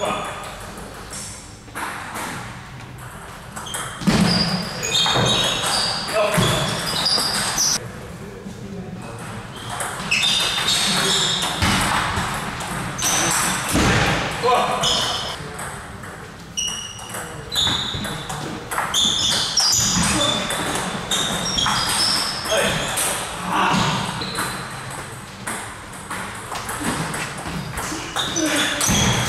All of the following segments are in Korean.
Wow.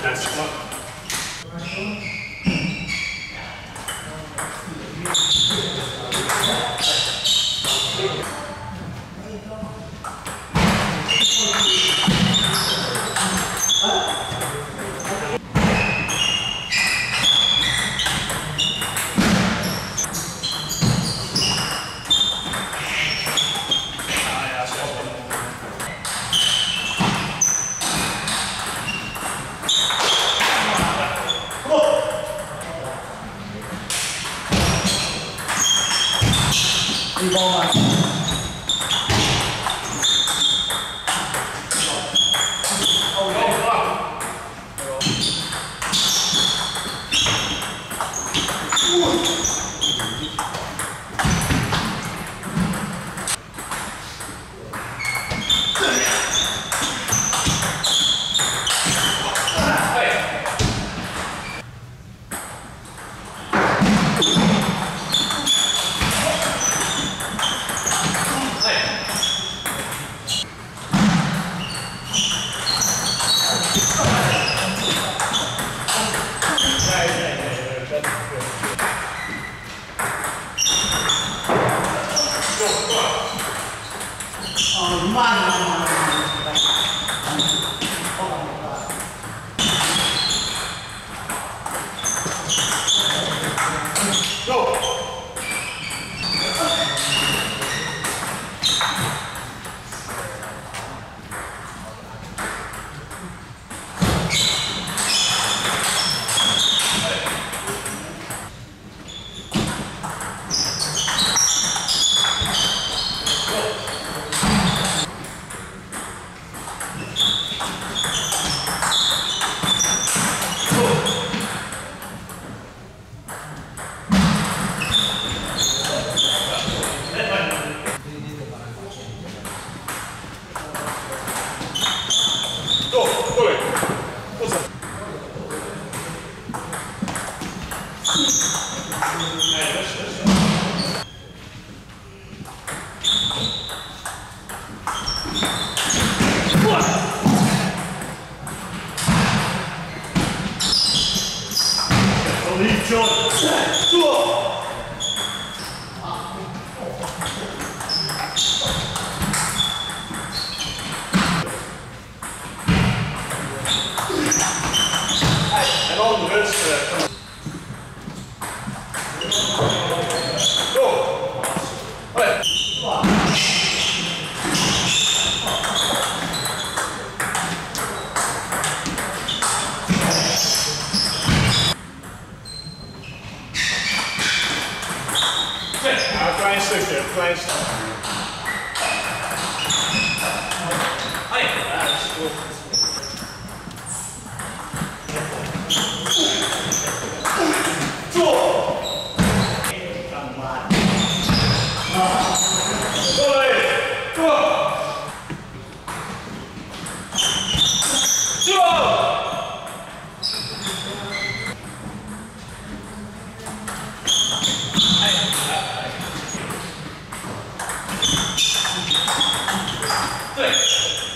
That's what. 一包吗 아, 어, 음반. And all the verse, uh, come. 返した。はい、Six.